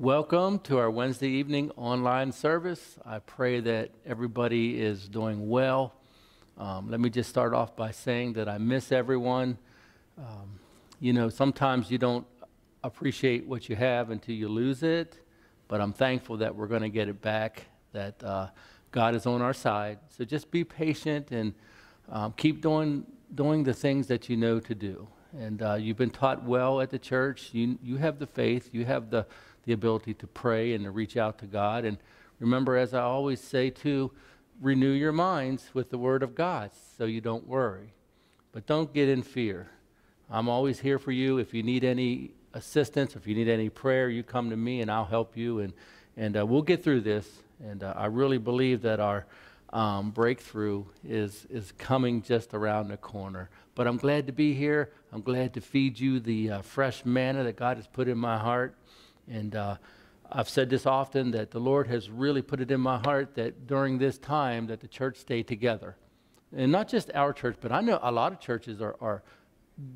Welcome to our Wednesday evening online service. I pray that everybody is doing well. Um, let me just start off by saying that I miss everyone. Um, you know, sometimes you don't appreciate what you have until you lose it, but I'm thankful that we're going to get it back, that uh, God is on our side. So just be patient and um, keep doing, doing the things that you know to do. And uh, you've been taught well at the church. You, you have the faith, you have the the ability to pray and to reach out to God. And remember, as I always say, to renew your minds with the Word of God so you don't worry. But don't get in fear. I'm always here for you. If you need any assistance, if you need any prayer, you come to me and I'll help you. And, and uh, we'll get through this. And uh, I really believe that our um, breakthrough is, is coming just around the corner. But I'm glad to be here. I'm glad to feed you the uh, fresh manna that God has put in my heart. And uh, I've said this often that the Lord has really put it in my heart that during this time that the church stay together. And not just our church, but I know a lot of churches are, are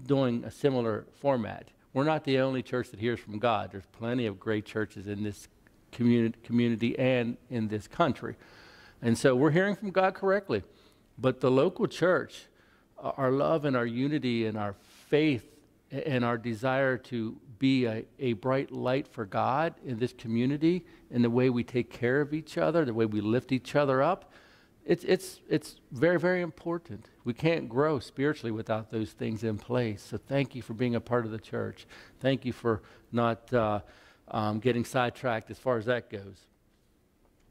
doing a similar format. We're not the only church that hears from God. There's plenty of great churches in this community, community and in this country. And so we're hearing from God correctly. But the local church, our love and our unity and our faith and our desire to be a, a bright light for God in this community, in the way we take care of each other, the way we lift each other up, it's, it's, it's very, very important. We can't grow spiritually without those things in place. So thank you for being a part of the church. Thank you for not uh, um, getting sidetracked as far as that goes.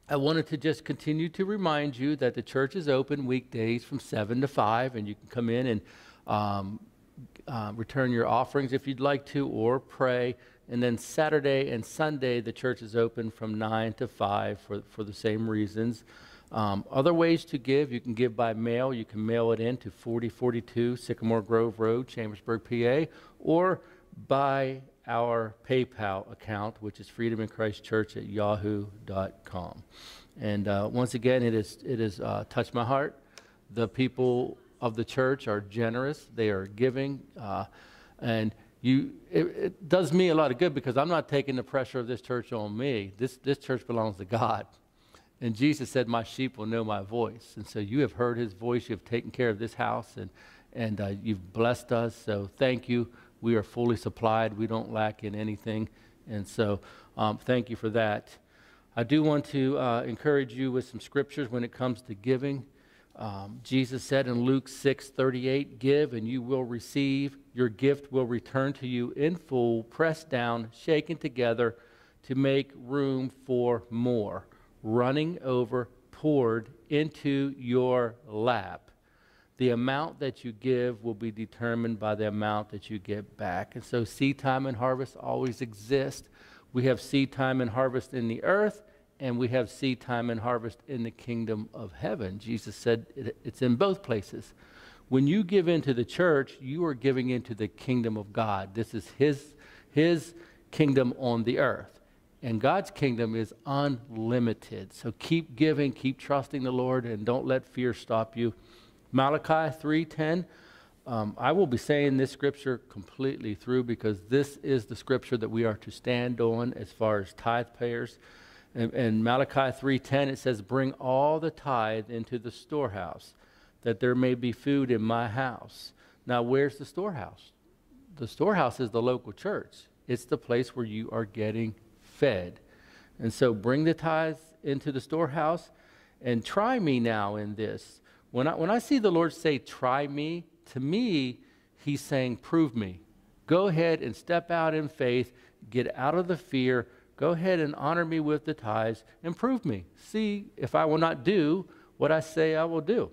I wanted to just continue to remind you that the church is open weekdays from 7 to 5, and you can come in and um, uh, return your offerings if you'd like to, or pray. And then Saturday and Sunday, the church is open from 9 to 5 for, for the same reasons. Um, other ways to give, you can give by mail. You can mail it in to 4042 Sycamore Grove Road, Chambersburg, PA, or by our PayPal account, which is Freedom in Christ Church at yahoo.com. And uh, once again, it has it is, uh, touched my heart. The people of the church are generous, they are giving, uh, and you, it, it, does me a lot of good because I'm not taking the pressure of this church on me. This, this church belongs to God. And Jesus said, My sheep will know my voice. And so you have heard his voice. You have taken care of this house, and, and uh, you've blessed us. So thank you. We are fully supplied. We don't lack in anything. And so um, thank you for that. I do want to uh, encourage you with some scriptures when it comes to giving. Um, Jesus said in Luke 6 38, Give and you will receive. Your gift will return to you in full, pressed down, shaken together to make room for more, running over, poured into your lap. The amount that you give will be determined by the amount that you get back. And so, seed time and harvest always exist. We have seed time and harvest in the earth, and we have seed time and harvest in the kingdom of heaven. Jesus said it, it's in both places. When you give into the church, you are giving into the kingdom of God. This is his, his kingdom on the earth. And God's kingdom is unlimited. So keep giving, keep trusting the Lord, and don't let fear stop you. Malachi 3:10. Um, I will be saying this scripture completely through because this is the scripture that we are to stand on as far as tithe payers. In, in Malachi 3:10 it says, "Bring all the tithe into the storehouse, that there may be food in my house." Now, where's the storehouse? The storehouse is the local church. It's the place where you are getting fed. And so bring the tithes into the storehouse and try me now in this. When I, when I see the Lord say, try me, to me, he's saying, prove me. Go ahead and step out in faith, get out of the fear, Go ahead and honor me with the tithes and prove me. See if I will not do what I say I will do.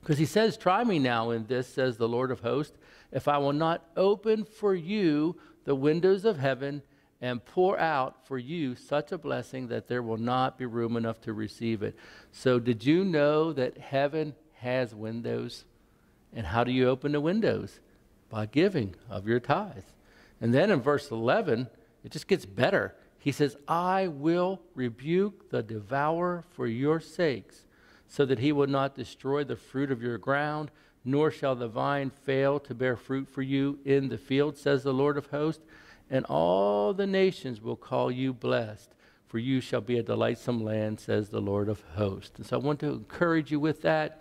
Because he says, Try me now in this, says the Lord of hosts, if I will not open for you the windows of heaven and pour out for you such a blessing that there will not be room enough to receive it. So, did you know that heaven has windows? And how do you open the windows? By giving of your tithes. And then in verse 11, it just gets better. He says, I will rebuke the devourer for your sakes, so that he will not destroy the fruit of your ground, nor shall the vine fail to bear fruit for you in the field, says the Lord of hosts. and all the nations will call you blessed, for you shall be a delightsome land, says the Lord of hosts. And so I want to encourage you with that.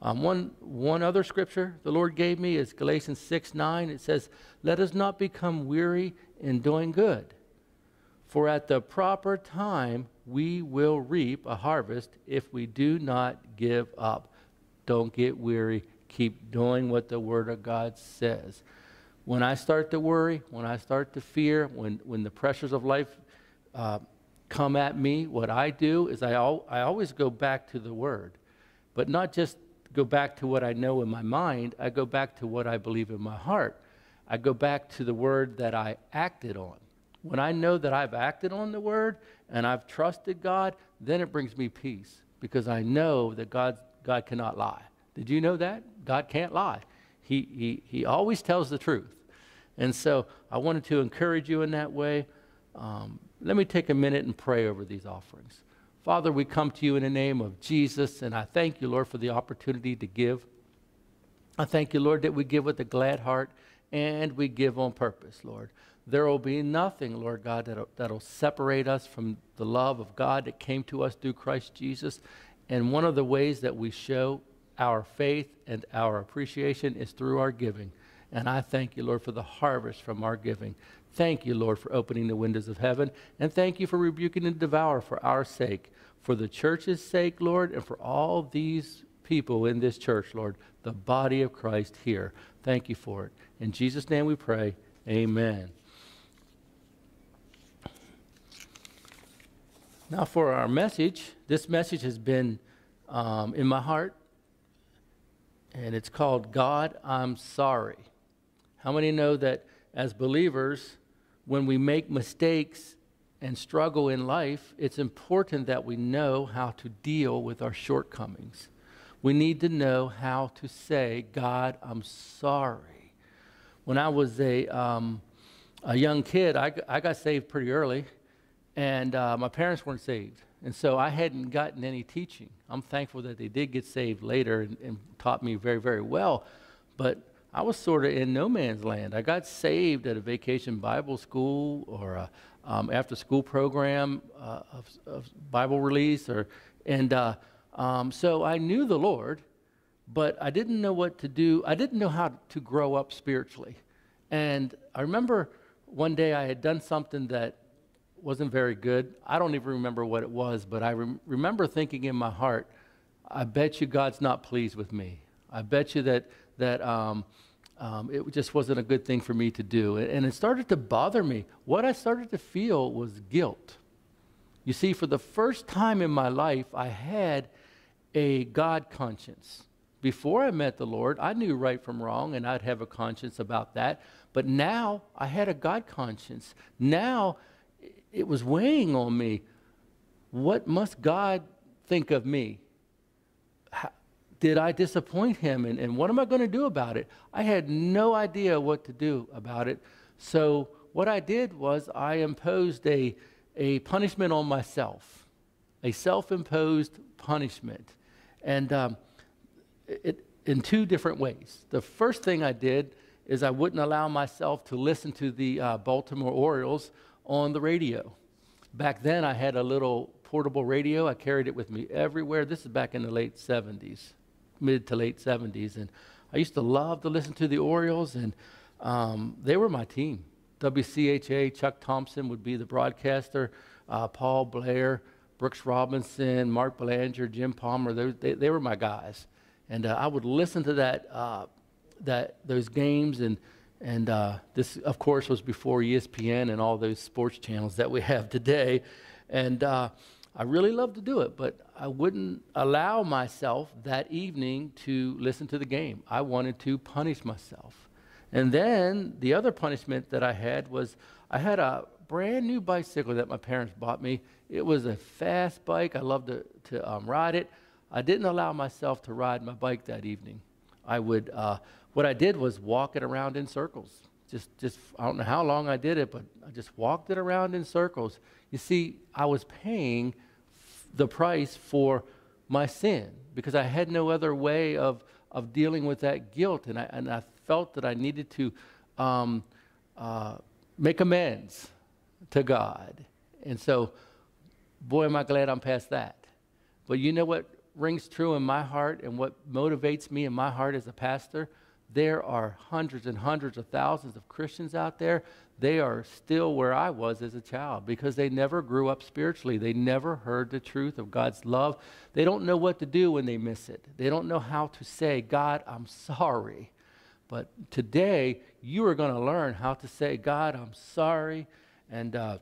Um, one, one other scripture the Lord gave me is Galatians 6 9. It says, Let us not become weary in doing good, for at the proper time we will reap a harvest if we do not give up. Don't get weary. Keep doing what the Word of God says. When I start to worry, when I start to fear, when, when the pressures of life uh, come at me, what I do is I, al- I always go back to the Word. But not just go back to what I know in my mind, I go back to what I believe in my heart. I go back to the word that I acted on. When I know that I've acted on the word and I've trusted God, then it brings me peace because I know that God, God cannot lie. Did you know that? God can't lie. He, he, he always tells the truth. And so I wanted to encourage you in that way. Um, let me take a minute and pray over these offerings. Father, we come to you in the name of Jesus, and I thank you, Lord, for the opportunity to give. I thank you, Lord, that we give with a glad heart and we give on purpose, Lord. There will be nothing, Lord God, that'll, separate us from the love of God that came to us through Christ Jesus. And one of the ways that we show our faith and our appreciation is through our giving. And I thank you, Lord, for the harvest from our giving. Thank you, Lord, for opening the windows of heaven. And thank you for rebuking the devourer for our sake, for the church's sake, Lord, and for all these people in this church, Lord, the body of Christ here. Thank you for it. In Jesus' name we pray. Amen. Now, for our message, this message has been um, in my heart, and it's called God, I'm Sorry. How many know that as believers, when we make mistakes and struggle in life, it's important that we know how to deal with our shortcomings. We need to know how to say, God, I'm sorry. When I was a, um, a young kid, I, I got saved pretty early, and uh, my parents weren't saved. And so I hadn't gotten any teaching. I'm thankful that they did get saved later and, and taught me very, very well. But I was sort of in no man's land. I got saved at a vacation Bible school or a um, after school program uh, of, of, Bible release, or and uh, um, so I knew the Lord, but I didn't know what to do. I didn't know how to grow up spiritually, and I remember one day I had done something that wasn't very good. I don't even remember what it was, but I rem- remember thinking in my heart, I bet you God's not pleased with me. I bet you that that um, um, it just wasn't a good thing for me to do. And it started to bother me. What I started to feel was guilt. You see, for the first time in my life, I had a God conscience. Before I met the Lord, I knew right from wrong, and I'd have a conscience about that. But now I had a God conscience. Now it was weighing on me. What must God think of me? did I disappoint him? And, and what am I going to do about it? I had no idea what to do about it. So, what I did was I imposed a, a punishment on myself, a self imposed punishment. And um, it, in two different ways. The first thing I did is I wouldn't allow myself to listen to the uh, Baltimore Orioles on the radio. Back then, I had a little portable radio. I carried it with me everywhere. This is back in the late 70s mid to late 70s. And I used to love to listen to the Orioles, and um, they were my team. WCHA, Chuck Thompson would be the broadcaster, uh, Paul Blair, Brooks Robinson, Mark Belanger, Jim Palmer, they, they, they were my guys. And uh, I would listen to that, uh, that, those games, and, and uh, this, of course, was before ESPN and all those sports channels that we have today. And uh, I really love to do it, but I wouldn't allow myself that evening to listen to the game. I wanted to punish myself. And then the other punishment that I had was I had a brand new bicycle that my parents bought me. It was a fast bike. I loved to, to um, ride it. I didn't allow myself to ride my bike that evening. I would, uh, what I did was walk it around in circles. Just, just, I don't know how long I did it, but I just walked it around in circles. You see, I was paying the price for my sin because I had no other way of, of dealing with that guilt. And I, and I felt that I needed to um, uh, make amends to God. And so, boy, am I glad I'm past that. But you know what rings true in my heart and what motivates me in my heart as a pastor? There are hundreds and hundreds of thousands of Christians out there. They are still where I was as a child because they never grew up spiritually. They never heard the truth of God's love. They don't know what to do when they miss it. They don't know how to say, God, I'm sorry. But today, you are going to learn how to say, God, I'm sorry. And, uh,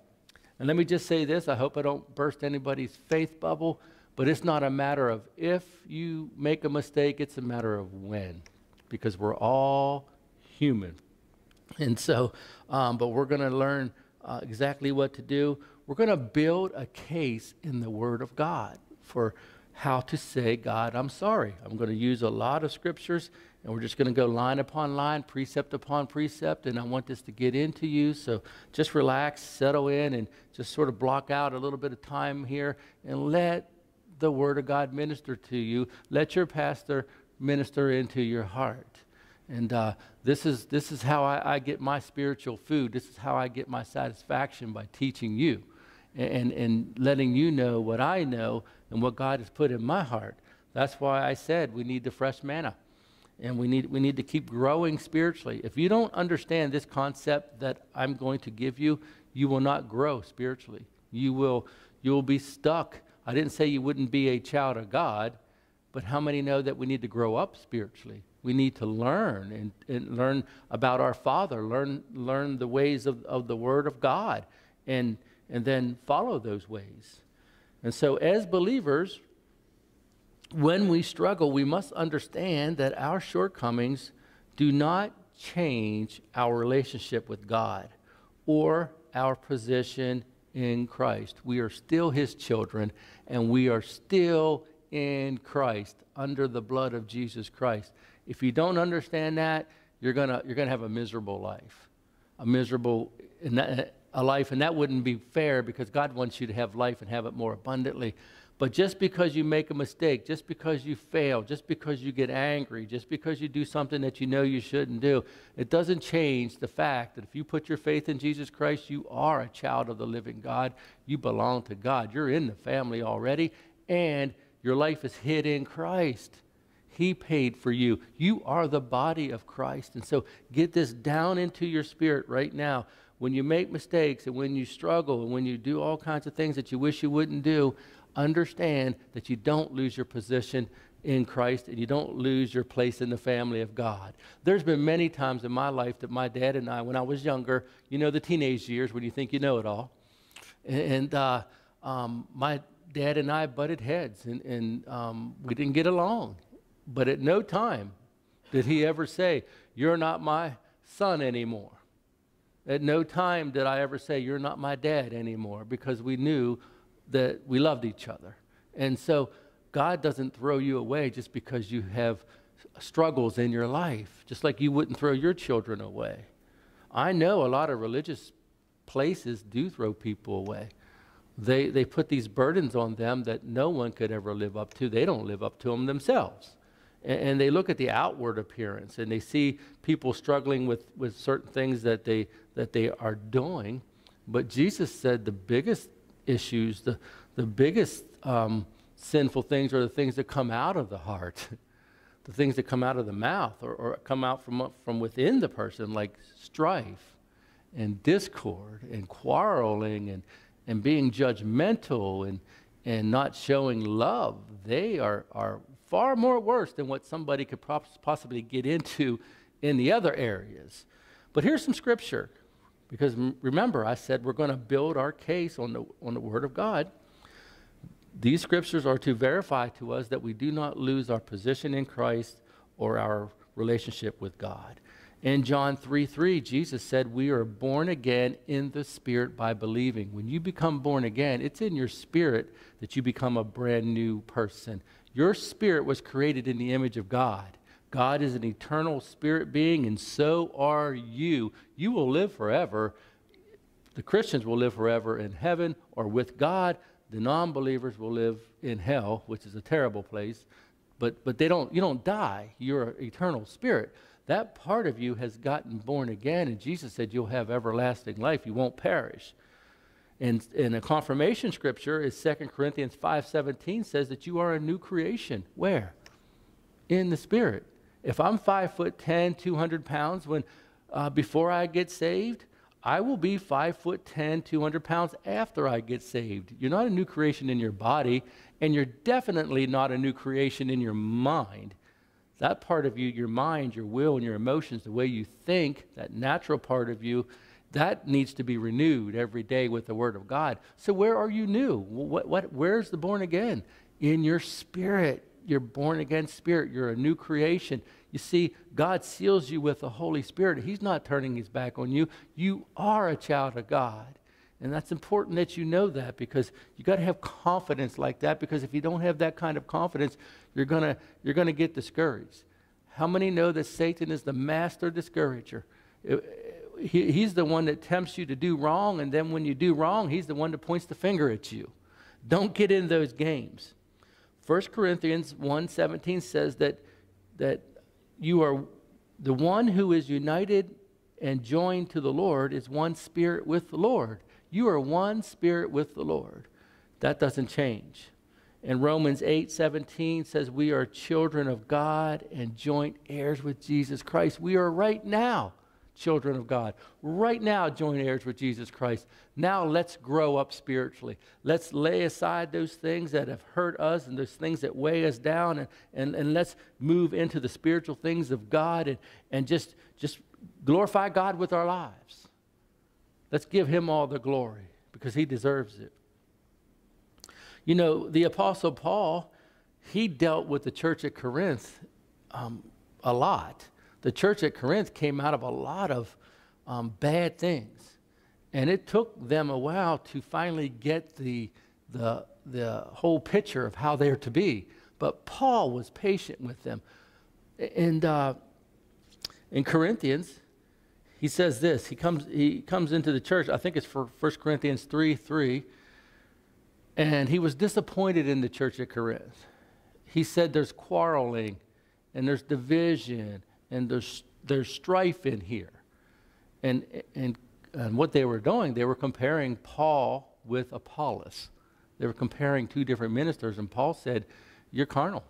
and let me just say this I hope I don't burst anybody's faith bubble, but it's not a matter of if you make a mistake, it's a matter of when because we're all human. And so, um, but we're going to learn uh, exactly what to do. We're going to build a case in the Word of God for how to say, God, I'm sorry. I'm going to use a lot of scriptures, and we're just going to go line upon line, precept upon precept, and I want this to get into you. So just relax, settle in, and just sort of block out a little bit of time here and let the Word of God minister to you. Let your pastor minister into your heart. And uh, this, is, this is how I, I, get my spiritual food. This is how I get my satisfaction by teaching you and, and letting you know what I know and what God has put in my heart. That's why I said we need the fresh manna. And we need, we need to keep growing spiritually. If you don't understand this concept that I'm going to give you, you will not grow spiritually. You will, you will be stuck. I didn't say you wouldn't be a child of God, but how many know that we need to grow up spiritually? We need to learn and, and learn about our Father, learn, learn the ways of, of the Word of God, and, and then follow those ways. And so, as believers, when we struggle, we must understand that our shortcomings do not change our relationship with God or our position in Christ. We are still His children, and we are still in Christ, under the blood of Jesus Christ. If you don't understand that, you're going to you're gonna have a miserable life. A miserable a life, and that wouldn't be fair because God wants you to have life and have it more abundantly. But just because you make a mistake, just because you fail, just because you get angry, just because you do something that you know you shouldn't do, it doesn't change the fact that if you put your faith in Jesus Christ, you are a child of the living God. You belong to God. You're in the family already, and your life is hid in Christ. He paid for you. You are the body of Christ. And so get this down into your spirit right now. When you make mistakes and when you struggle and when you do all kinds of things that you wish you wouldn't do, understand that you don't lose your position in Christ and you don't lose your place in the family of God. There's been many times in my life that my dad and I, when I was younger, you know, the teenage years when you think you know it all, and uh, um, my dad and I butted heads and, and um, we didn't get along. But at no time did he ever say, You're not my son anymore. At no time did I ever say, You're not my dad anymore, because we knew that we loved each other. And so God doesn't throw you away just because you have struggles in your life, just like you wouldn't throw your children away. I know a lot of religious places do throw people away they, they put these burdens on them that no one could ever live up to. They don't live up to them themselves. And, and they look at the outward appearance and they see people struggling with, with certain things that they, that they are doing. But Jesus said the biggest issues, the, the biggest um, sinful things are the things that come out of the heart, the things that come out of the mouth or, or come out from, from within the person, like strife and discord and quarreling and and being judgmental and, and not showing love, they are, are far more worse than what somebody could possibly get into in the other areas. But here's some scripture, because remember, I said we're going to build our case on the, on the Word of God. These scriptures are to verify to us that we do not lose our position in Christ or our relationship with God. In John 3 3, Jesus said, We are born again in the Spirit by believing. When you become born again, it's in your spirit that you become a brand new person. Your spirit was created in the image of God. God is an eternal spirit being, and so are you. You will live forever. The Christians will live forever in heaven or with God. The non believers will live in hell, which is a terrible place. But, but they don't, you don't die. You're an eternal spirit. that part of you has gotten born again. And Jesus said, You'll have everlasting life. You won't perish. And, and a confirmation scripture is 2 Corinthians 5.17 says that you are a new creation. Where? In the Spirit. If I'm 5 foot 10, 200 pounds, when uh, before I get saved, I will be 5 foot 10, 200 pounds after I get saved. You're not a new creation in your body, and you're definitely not a new creation in your mind. That part of you, your mind, your will, and your emotions, the way you think, that natural part of you, that needs to be renewed every day with the Word of God. So, where are you new? What, what, where's the born again? In your spirit. You're born again spirit. You're a new creation. You see, God seals you with the Holy Spirit. He's not turning his back on you. You are a child of God. And that's important that you know that because you got to have confidence like that because if you don't have that kind of confidence, you're going to you're going to get discouraged. How many know that Satan is the master discourager? Uh, he, he's the one that tempts you to do wrong, and then when you do wrong, he's the one that points the finger at you. Don't get in those games. 1 Corinthians 1:17 says that that you are the one who is united and joined to the Lord is one spirit with the Lord. You are one spirit with the Lord. That doesn't change. And Romans 8 17 says, We are children of God and joint heirs with Jesus Christ. We are right now children of God. Right now, joint heirs with Jesus Christ. Now, let's grow up spiritually. Let's lay aside those things that have hurt us and those things that weigh us down, and, and, and let's move into the spiritual things of God and, and just, just glorify God with our lives. Let's give Him all the glory because He deserves it. You know, the Apostle Paul, he dealt with the church at Corinth um, a lot the church at Corinth came out of a lot of um, bad things. And it took them a while to finally get the, the, the whole picture of how they're to be. But Paul was patient with them. And uh, in Corinthians, he says this. He comes, he comes into the church, I think it's for 1 Corinthians 3 3. And he was disappointed in the church at Corinth. He said there's quarreling and there's division and there's, there's strife in here. And, and, and what they were doing, they were comparing Paul with Apollos. They were comparing two different ministers, and Paul said, You're carnal.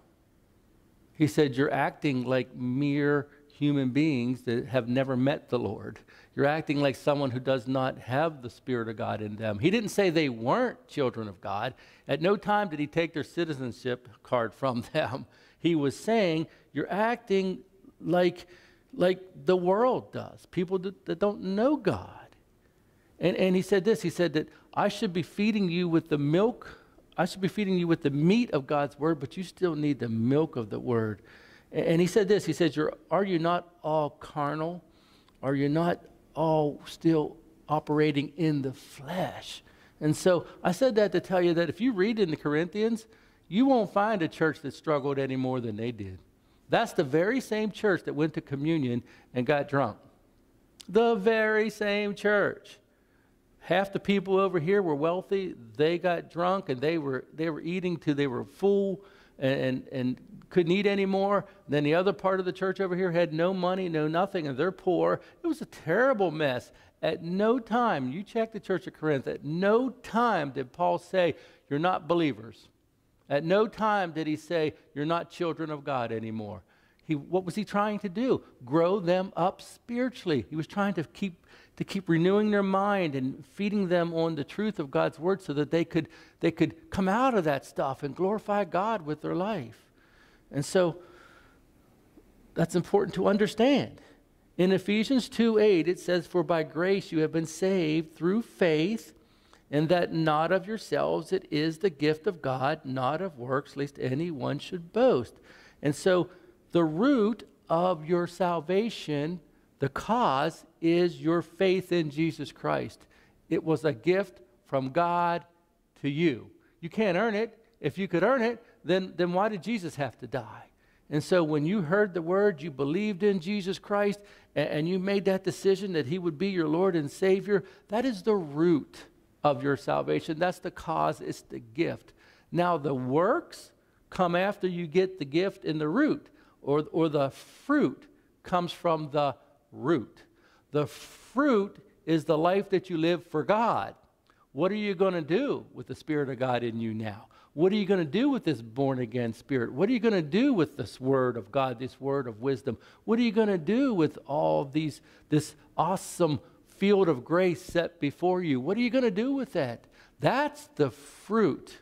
He said, You're acting like mere human beings that have never met the Lord. You're acting like someone who does not have the Spirit of God in them. He didn't say they weren't children of God. At no time did he take their citizenship card from them. He was saying, You're acting like, like the world does, people that, that don't know God. And, and he said this he said that I should be feeding you with the milk, I should be feeding you with the meat of God's word, but you still need the milk of the word. And, and he said this he said, You're, Are you not all carnal? Are you not all still operating in the flesh? And so I said that to tell you that if you read in the Corinthians, you won't find a church that struggled any more than they did. That's the very same church that went to communion and got drunk. The very same church. Half the people over here were wealthy. They got drunk and they were, they were eating till they were full and, and, and couldn't eat anymore. Then the other part of the church over here had no money, no nothing, and they're poor. It was a terrible mess. At no time, you check the church of Corinth, at no time did Paul say, You're not believers. At no time did he say, You're not children of God anymore. He, what was he trying to do? Grow them up spiritually. He was trying to keep, to keep renewing their mind and feeding them on the truth of God's word so that they could, they could come out of that stuff and glorify God with their life. And so that's important to understand. In Ephesians 2 8, it says, For by grace you have been saved through faith and that not of yourselves, it is the gift of God, not of works, lest anyone should boast. And so the root of your salvation, the cause, is your faith in Jesus Christ. It was a gift from God to you. You can't earn it. If you could earn it, then, then why did Jesus have to die? And so when you heard the word, you believed in Jesus Christ, and, and you made that decision that he would be your Lord and Savior, that is the root of your salvation. That's the cause, it's the gift. Now, the works come after you get the gift in the root, or, or the fruit comes from the root. The fruit is the life that you live for God. What are you going to do with the Spirit of God in you now? What are you going to do with this born again spirit? What are you going to do with this word of God, this word of wisdom? What are you going to do with all these this awesome field of grace set before you? What are you going to do with that? That's the fruit.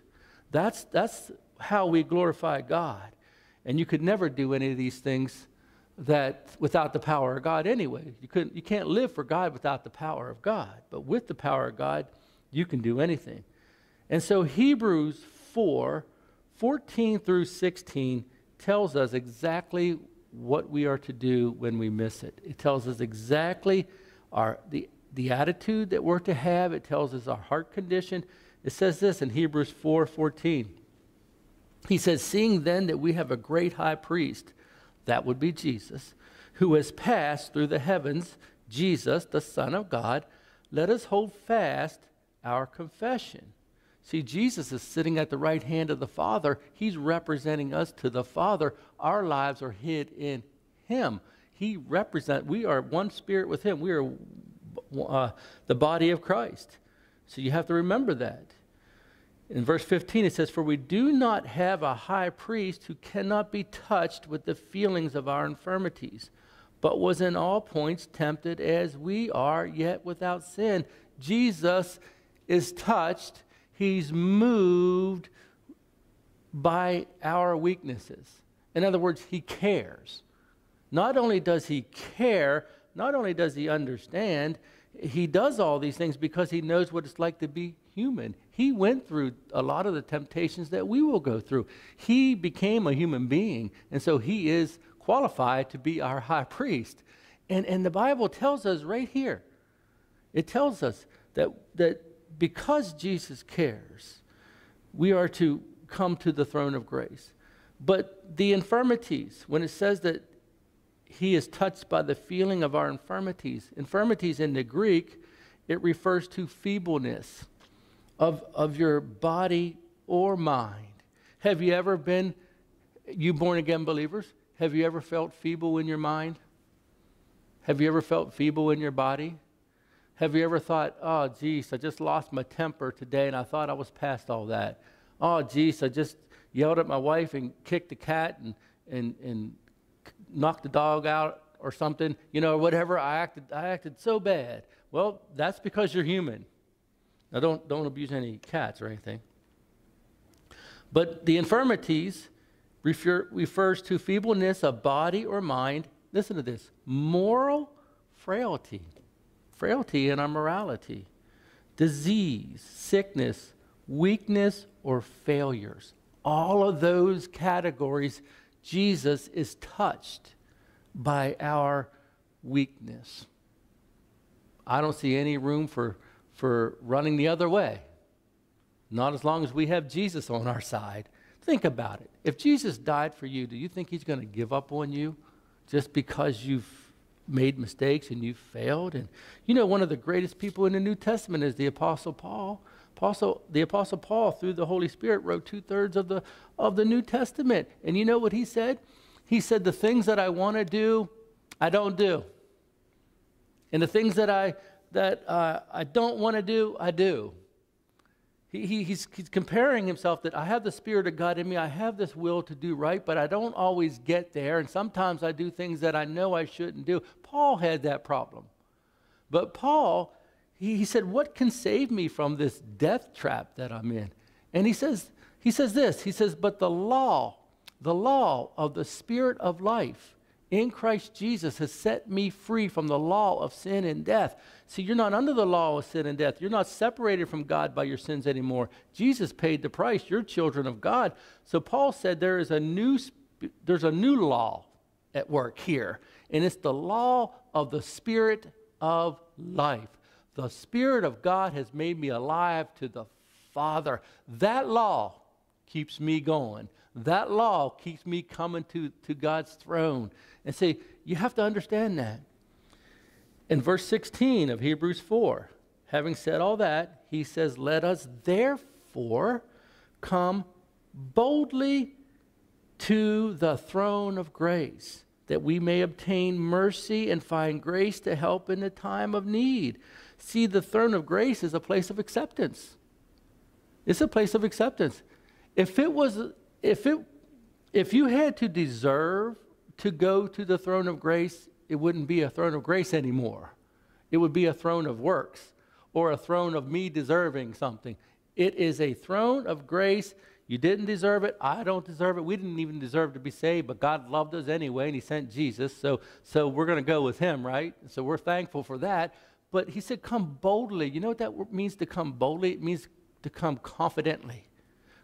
That's that's how we glorify God. And you could never do any of these things that without the power of God anyway. You couldn't you can't live for God without the power of God. But with the power of God, you can do anything. And so Hebrews 4 14 through 16 tells us exactly what we are to do when we miss it. It tells us exactly our, the, the attitude that we're to have, it tells us our heart condition. It says this in Hebrews 4 14. He says, Seeing then that we have a great high priest, that would be Jesus, who has passed through the heavens, Jesus, the Son of God, let us hold fast our confession. See, Jesus is sitting at the right hand of the Father. He's representing us to the Father. Our lives are hid in Him. He represents, We are one spirit with Him. We are uh, the body of Christ. So you have to remember that. In verse 15, it says, For we do not have a high priest who cannot be touched with the feelings of our infirmities, but was in all points tempted as we are, yet without sin. Jesus is touched He's moved by our weaknesses. In other words, he cares. Not only does he care, not only does he understand, he does all these things because he knows what it's like to be human. He went through a lot of the temptations that we will go through. He became a human being, and so he is qualified to be our high priest. And, and the Bible tells us right here, it tells us that, that because Jesus cares, we are to come to the throne of grace. But the infirmities, when it says that he is touched by the feeling of our infirmities, infirmities in the Greek, it refers to feebleness of, of your body or mind. Have you ever been, you born again believers, have you ever felt feeble in your mind? Have you ever felt feeble in your body? Have you ever thought, oh, geez, I just lost my temper today and I thought I was past all that? Oh, geez, I just yelled at my wife and kicked the cat and, and, and knocked the dog out or something, you know, or whatever. I acted, I acted so bad. Well, that's because you're human. Now, don't, don't abuse any cats or anything. But the infirmities refer, refers to feebleness of body or mind. Listen to this moral frailty frailty in our morality, disease, sickness, weakness, or failures. All of those categories, Jesus is touched by our weakness. I don't see any room for, for running the other way. Not as long as we have Jesus on our side. Think about it. If Jesus died for you, do you think he's going to give up on you just because you've made mistakes and you've failed. And you know, one of the greatest people in the New Testament is the Apostle Paul. Apostle, the Apostle Paul, through the Holy Spirit, wrote two thirds of the, of the New Testament. And you know what he said? He said, The things that I want to do, I don't do. And the things that I, that, uh, I don't want to do, I do. He, he, he's, he's comparing himself that I have the Spirit of God in me. I have this will to do right, but I don't always get there. And sometimes I do things that I know I shouldn't do. Paul had that problem. But Paul, he, he said, What can save me from this death trap that I'm in? And he says, he says this He says, But the law, the law of the Spirit of life, in Christ Jesus has set me free from the law of sin and death. See, you're not under the law of sin and death. You're not separated from God by your sins anymore. Jesus paid the price. You're children of God. So Paul said there is a new there's a new law at work here, and it's the law of the spirit of life. The spirit of God has made me alive to the Father. That law keeps me going. That law keeps me coming to, to God's throne. And say, you have to understand that. In verse 16 of Hebrews 4, having said all that, he says, Let us therefore come boldly to the throne of grace. that we may obtain mercy and find grace to help in the time of need. See, the throne of grace is a place of acceptance. It's a place of acceptance. If it was, if it, if you had to deserve to go to the throne of grace, it wouldn't be a throne of grace anymore. It would be a throne of works or a throne of me deserving something. It is a throne of grace. You didn't deserve it. I don't deserve it. We didn't even deserve to be saved, but God loved us anyway, and He sent Jesus. So, so we're going to go with Him, right? So we're thankful for that. But He said, Come boldly. You know what that means to come boldly? It means to come confidently.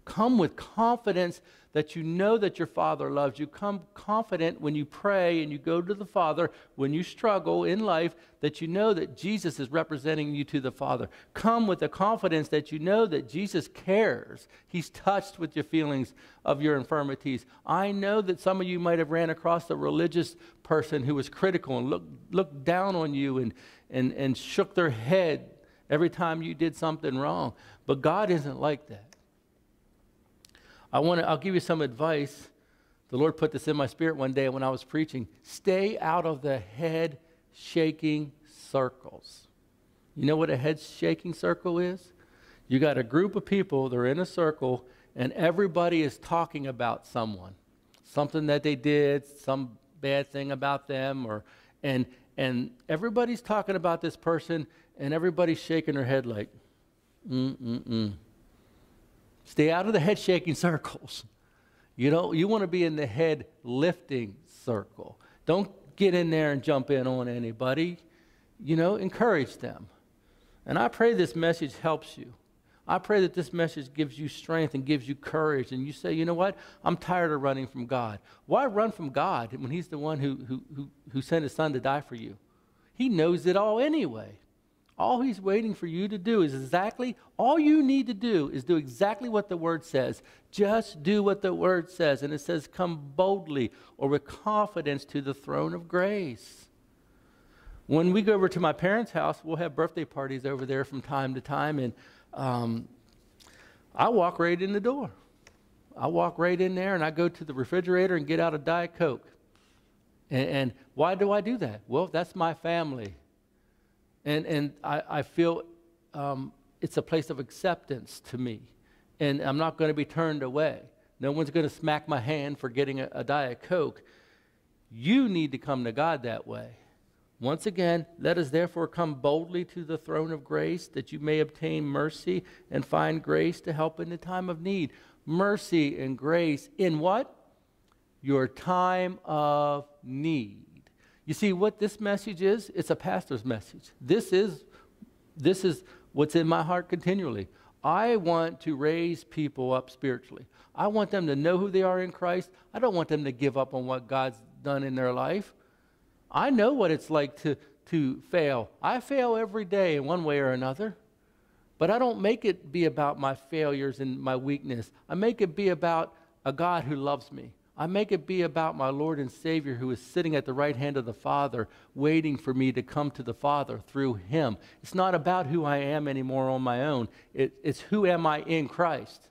Come with confidence that you know that your Father loves you. Come confident when you pray and you go to the Father, when you struggle in life, that you know that Jesus is representing you to the Father. Come with the confidence that you know that Jesus cares. He's touched with your feelings of your infirmities. I know that some of you might have ran across a religious person who was critical and looked, looked down on you and, and, and shook their head every time you did something wrong. But God isn't like that. I want to, I'll give you some advice. The Lord put this in my spirit one day when I was preaching. Stay out of the head shaking circles. You know what a head shaking circle is? You got a group of people, they're in a circle, and everybody is talking about someone, something that they did, some bad thing about them, or and and everybody's talking about this person, and everybody's shaking their head like, mm mm mm. Stay out of the head shaking circles. You know, you want to be in the head lifting circle. Don't get in there and jump in on anybody. You know, encourage them. And I pray this message helps you. I pray that this message gives you strength and gives you courage. And you say, you know what? I'm tired of running from God. Why run from God when He's the one who, who, who, who sent His Son to die for you? He knows it all anyway. All he's waiting for you to do is exactly, all you need to do is do exactly what the word says. Just do what the word says. And it says, come boldly or with confidence to the throne of grace. When we go over to my parents' house, we'll have birthday parties over there from time to time. And um, I walk right in the door. I walk right in there and I go to the refrigerator and get out a Diet Coke. And, and why do I do that? Well, that's my family. And, and I, I feel um, it's a place of acceptance to me. And I'm not going to be turned away. No one's going to smack my hand for getting a, a Diet Coke. You need to come to God that way. Once again, let us therefore come boldly to the throne of grace that you may obtain mercy and find grace to help in the time of need. Mercy and grace in what? Your time of need. You see what this message is? It's a pastor's message. This is this is what's in my heart continually. I want to raise people up spiritually. I want them to know who they are in Christ. I don't want them to give up on what God's done in their life. I know what it's like to, to fail. I fail every day in one way or another. But I don't make it be about my failures and my weakness. I make it be about a God who loves me. I make it be about my Lord and Savior who is sitting at the right hand of the Father, waiting for me to come to the Father through Him. It's not about who I am anymore on my own, it, it's who am I in Christ.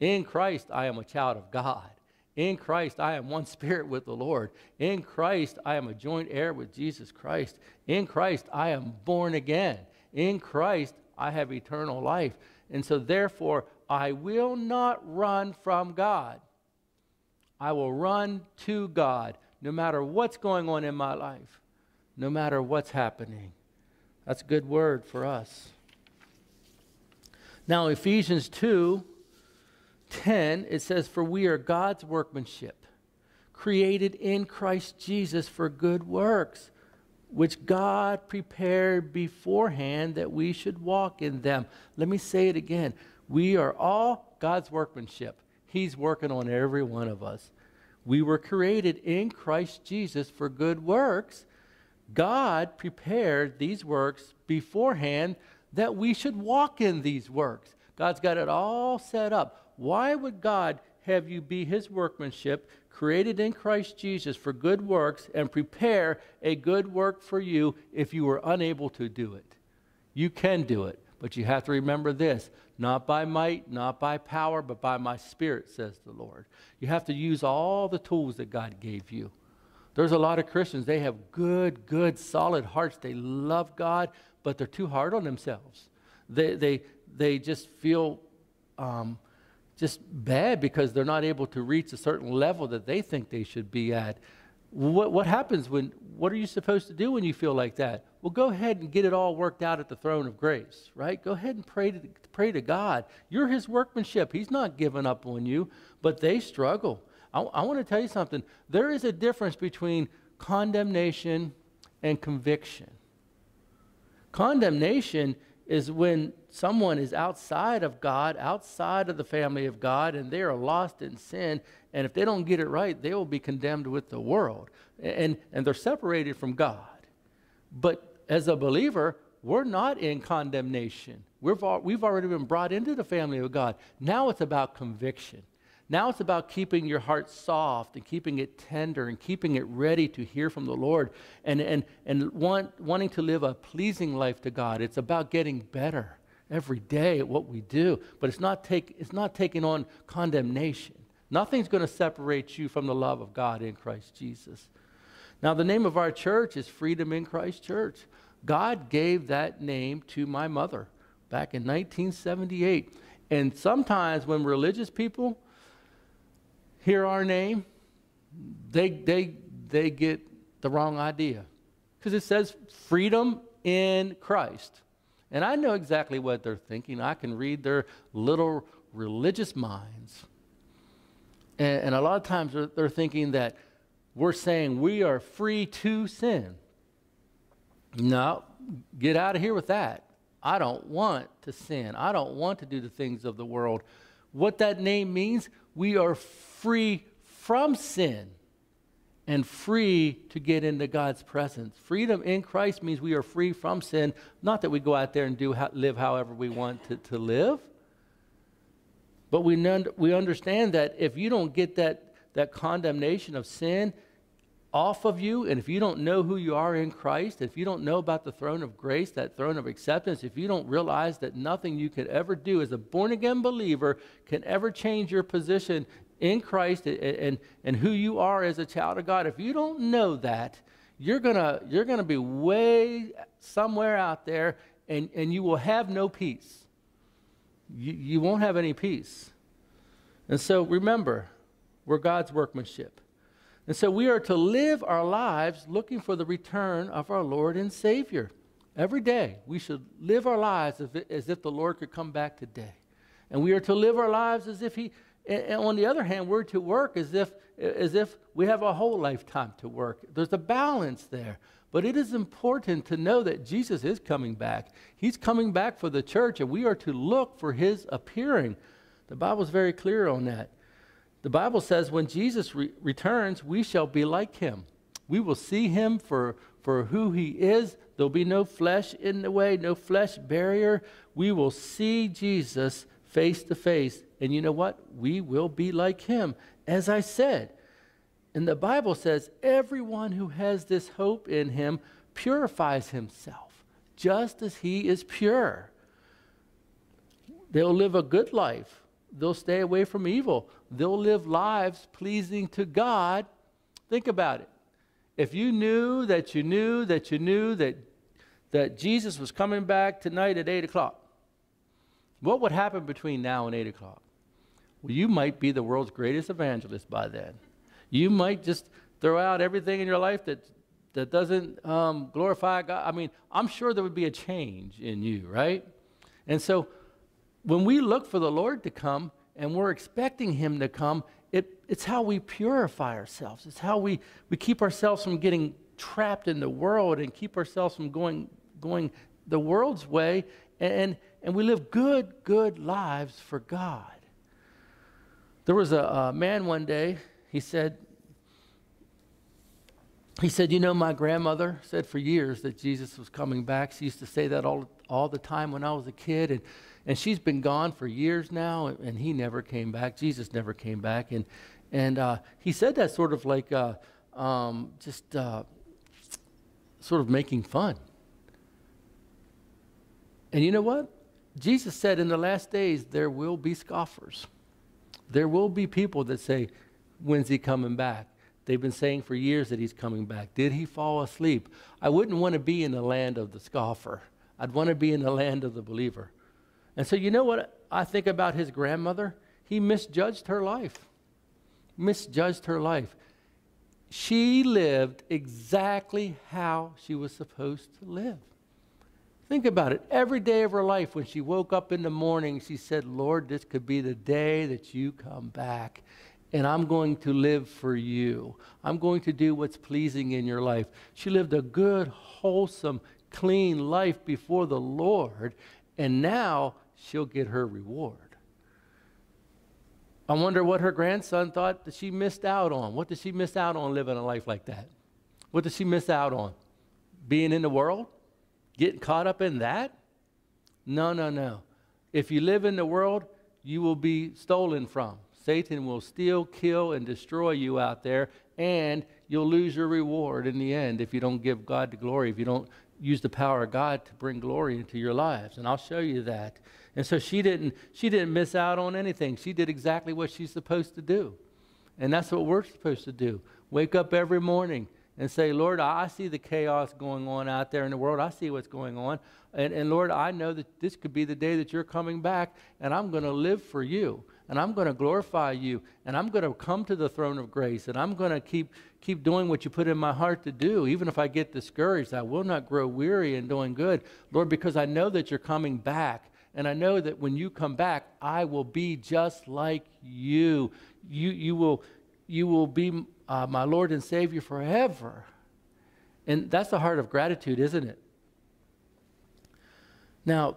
In Christ, I am a child of God. In Christ, I am one spirit with the Lord. In Christ, I am a joint heir with Jesus Christ. In Christ, I am born again. In Christ, I have eternal life. And so, therefore, I will not run from God. I will run to God no matter what's going on in my life, no matter what's happening. That's a good word for us. Now, Ephesians 2 10, it says, For we are God's workmanship, created in Christ Jesus for good works, which God prepared beforehand that we should walk in them. Let me say it again. We are all God's workmanship. He's working on every one of us. We were created in Christ Jesus for good works. God prepared these works beforehand that we should walk in these works. God's got it all set up. Why would God have you be his workmanship, created in Christ Jesus for good works, and prepare a good work for you if you were unable to do it? You can do it. But you have to remember this not by might, not by power, but by my spirit, says the Lord. You have to use all the tools that God gave you. There's a lot of Christians, they have good, good, solid hearts. They love God, but they're too hard on themselves. They, they, they just feel um, just bad because they're not able to reach a certain level that they think they should be at. What, what happens when, what are you supposed to do when you feel like that? Well, go ahead and get it all worked out at the throne of grace, right? Go ahead and pray to, pray to God. You're His workmanship. He's not giving up on you, but they struggle. I, I want to tell you something. There is a difference between condemnation and conviction. Condemnation is when someone is outside of God, outside of the family of God, and they are lost in sin. And if they don't get it right, they will be condemned with the world. And, and they're separated from God. But as a believer, we're not in condemnation. We've, we've already been brought into the family of God. Now it's about conviction. Now it's about keeping your heart soft and keeping it tender and keeping it ready to hear from the Lord and, and, and want, wanting to live a pleasing life to God. It's about getting better every day at what we do, but it's not, take, it's not taking on condemnation. Nothing's going to separate you from the love of God in Christ Jesus. Now, the name of our church is Freedom in Christ Church. God gave that name to my mother back in 1978. And sometimes when religious people hear our name, they, they, they get the wrong idea. Because it says freedom in Christ. And I know exactly what they're thinking. I can read their little religious minds. And, and a lot of times they're, they're thinking that we're saying we are free to sin. No, get out of here with that. I don't want to sin. I don't want to do the things of the world. What that name means, we are free from sin and free to get into God's presence. Freedom in Christ means we are free from sin, not that we go out there and do live however we want to, to live. But we, we understand that if you don't get that, that condemnation of sin off of you, and if you don't know who you are in Christ, if you don't know about the throne of grace, that throne of acceptance, if you don't realize that nothing you could ever do as a born again believer can ever change your position in Christ and, and, and who you are as a child of God, if you don't know that, you're gonna you're gonna be way somewhere out there and, and you will have no peace. You, you won't have any peace. And so remember, we're God's workmanship. And so we are to live our lives looking for the return of our Lord and Savior. Every day, we should live our lives as if, the Lord could come back today. And we are to live our lives as if He, and on the other hand, we're to work as if, as if we have a whole lifetime to work. There's a balance there. But it is important to know that Jesus is coming back. He's coming back for the church, and we are to look for his appearing. The Bible is very clear on that. The Bible says when Jesus re- returns, we shall be like him. We will see him for, for who he is. There'll be no flesh in the way, no flesh barrier. We will see Jesus face to face. And you know what? We will be like him. As I said, and the Bible says, everyone who has this hope in him purifies himself, just as he is pure. They'll live a good life they'll stay away from evil. They'll live lives pleasing to God. Think about it. If you knew that you knew that you knew that, that Jesus was coming back tonight at 8 o'clock, what would happen between now and 8 o'clock? Well, you might be the world's greatest evangelist by then. You might just throw out everything in your life that, that doesn't um, glorify God. I mean, I'm sure there would be a change in you, right? And so when we look for the Lord to come and we're expecting Him to come, it, it's how we purify ourselves. It's how we, we keep ourselves from getting trapped in the world and keep ourselves from going, going the world's way. And, and we live good, good lives for God. There was a, a man one day, he said, he said, You know, my grandmother said for years that Jesus was coming back. She used to say that all, all the time when I was a kid. And and she's been gone for years now, and he never came back. Jesus never came back. And, and uh, he said that sort of like uh, um, just uh, sort of making fun. And you know what? Jesus said in the last days, there will be scoffers. There will be people that say, When's he coming back? They've been saying for years that he's coming back. Did he fall asleep? I wouldn't want to be in the land of the scoffer. I'd want to be in the land of the believer. And so, you know what I think about his grandmother? He misjudged her life. Misjudged her life. She lived exactly how she was supposed to live. Think about it. Every day of her life, when she woke up in the morning, she said, Lord, this could be the day that you come back, and I'm going to live for you. I'm going to do what's pleasing in your life. She lived a good, wholesome, clean life before the Lord, and now she'll get her reward. I wonder what her grandson thought that she missed out on. What did she miss out on living a life like that? What did she miss out on? Being in the world? Getting caught up in that? No, no, no. If you live in the world, you will be stolen from. Satan will steal, kill, and destroy you out there, and you'll lose your reward in the end if you don't give God the glory, if you don't use the power of God to bring glory into your lives. And I'll show you that. And so she didn't, she didn't miss out on anything. She did exactly what she's supposed to do. And that's what we're supposed to do. Wake up every morning and say, Lord, I see the chaos going on out there in the world. I see what's going on. And, and Lord, I know that this could be the day that you're coming back, and I'm going to live for you. And I'm going to glorify you. And I'm going to come to the throne of grace. And I'm going to keep, keep doing what you put in my heart to do. Even if I get discouraged, I will not grow weary in doing good. Lord, because I know that you're coming back. And I know that when you come back, I will be just like you. You, you, will, you will be uh, my Lord and Savior forever. And that's the heart of gratitude, isn't it? Now,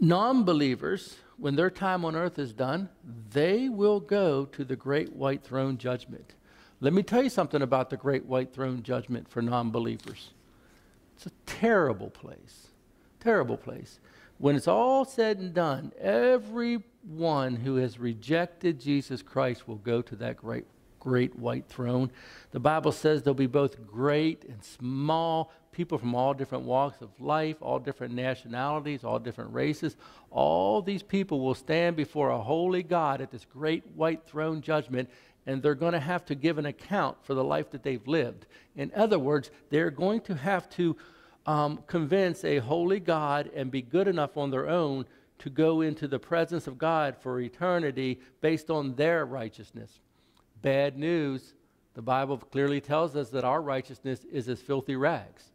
non believers, when their time on earth is done, they will go to the great white throne judgment. Let me tell you something about the great white throne judgment for non believers. It's a terrible place. Terrible place. When it's all said and done, everyone who has rejected Jesus Christ will go to that great great white throne. The Bible says there'll be both great and small people from all different walks of life, all different nationalities, all different races. All these people will stand before a holy God at this great white throne judgment, and they're going to have to give an account for the life that they've lived. In other words, they're going to have to um, convince a holy God and be good enough on their own to go into the presence of God for eternity based on their righteousness. Bad news. The Bible clearly tells us that our righteousness is as filthy rags.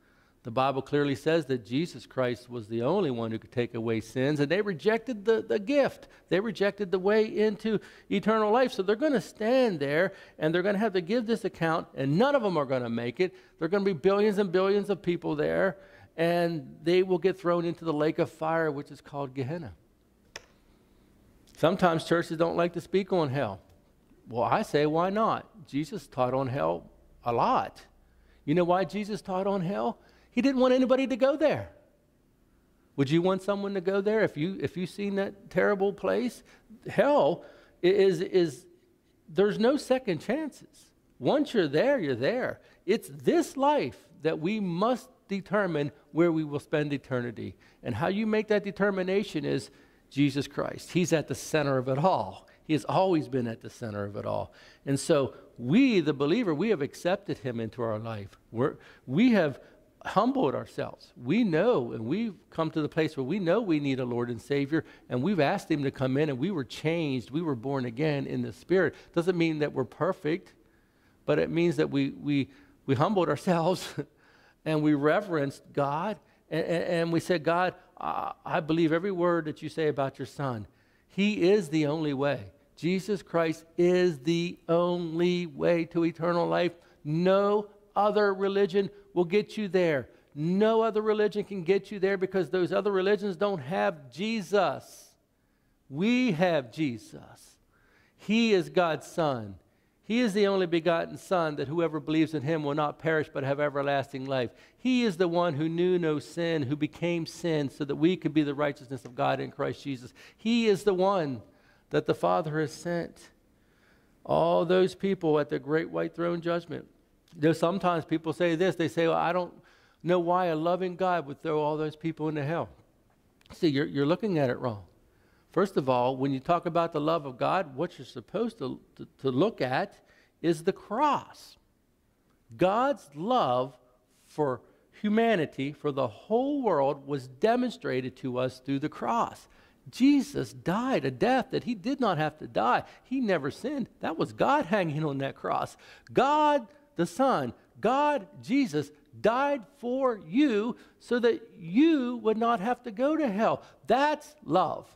The Bible clearly says that Jesus Christ was the only one who could take away sins, and they rejected the, the gift. They rejected the way into eternal life. So they're going to stand there and they're going to have to give this account, and none of them are going to make it. There are going to be billions and billions of people there, and they will get thrown into the lake of fire, which is called Gehenna. Sometimes churches don't like to speak on hell. Well, I say, why not? Jesus taught on hell a lot. You know why Jesus taught on hell? He didn't want anybody to go there. Would you want someone to go there if you if you've seen that terrible place? Hell is is there's no second chances. Once you're there, you're there. It's this life that we must determine where we will spend eternity. And how you make that determination is Jesus Christ. He's at the center of it all. He has always been at the center of it all. And so we, the believer, we have accepted him into our life. We're, we have humbled ourselves. We know, and we've come to the place where we know we need a Lord and Savior, and we've asked him to come in, and we were changed. We were born again in the Spirit. Doesn't mean that we're perfect, but it means that we, we, we humbled ourselves and we reverenced God, and, and, and we said, God, I, I believe every word that you say about your son. He is the only way. Jesus Christ is the only way to eternal life. No other religion will get you there. No other religion can get you there because those other religions don't have Jesus. We have Jesus. He is God's Son. He is the only begotten Son that whoever believes in him will not perish but have everlasting life. He is the one who knew no sin, who became sin so that we could be the righteousness of God in Christ Jesus. He is the one that the Father has sent. All those people at the great white throne judgment. There's sometimes people say this they say, well, I don't know why a loving God would throw all those people into hell. See, you're, you're looking at it wrong. First of all, when you talk about the love of God, what you're supposed to, to, to look at is the cross. God's love for humanity, for the whole world, was demonstrated to us through the cross. Jesus died a death that he did not have to die. He never sinned. That was God hanging on that cross. God the Son, God Jesus, died for you so that you would not have to go to hell. That's love.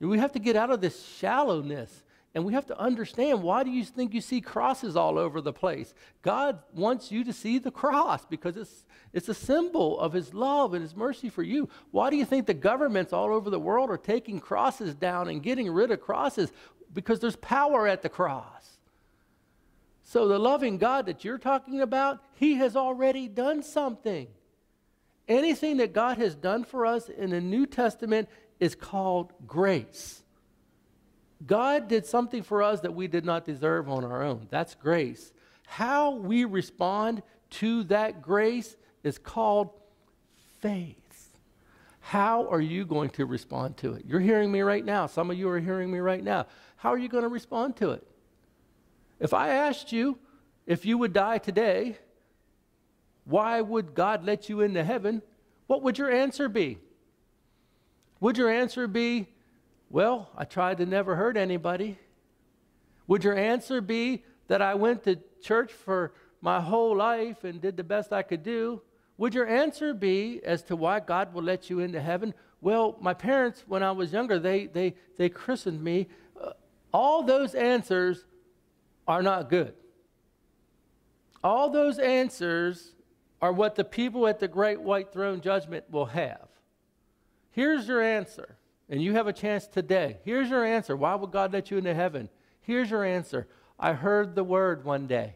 We have to get out of this shallowness and we have to understand why do you think you see crosses all over the place? God wants you to see the cross because it's, it's a symbol of his love and his mercy for you. Why do you think the governments all over the world are taking crosses down and getting rid of crosses? Because there's power at the cross. So, the loving God that you're talking about, he has already done something. Anything that God has done for us in the New Testament is called grace. God did something for us that we did not deserve on our own. That's grace. How we respond to that grace is called faith. How are you going to respond to it? You're hearing me right now. Some of you are hearing me right now. How are you going to respond to it? If I asked you if you would die today, why would God let you into heaven? What would your answer be? Would your answer be, well, I tried to never hurt anybody. Would your answer be that I went to church for my whole life and did the best I could do? Would your answer be as to why God will let you into heaven? Well, my parents, when I was younger, they, they, they christened me. Uh, all those answers are not good. All those answers are what the people at the great white throne judgment will have. Here's your answer and you have a chance today. Here's your answer. Why would God let you into heaven? Here's your answer. I heard the word one day,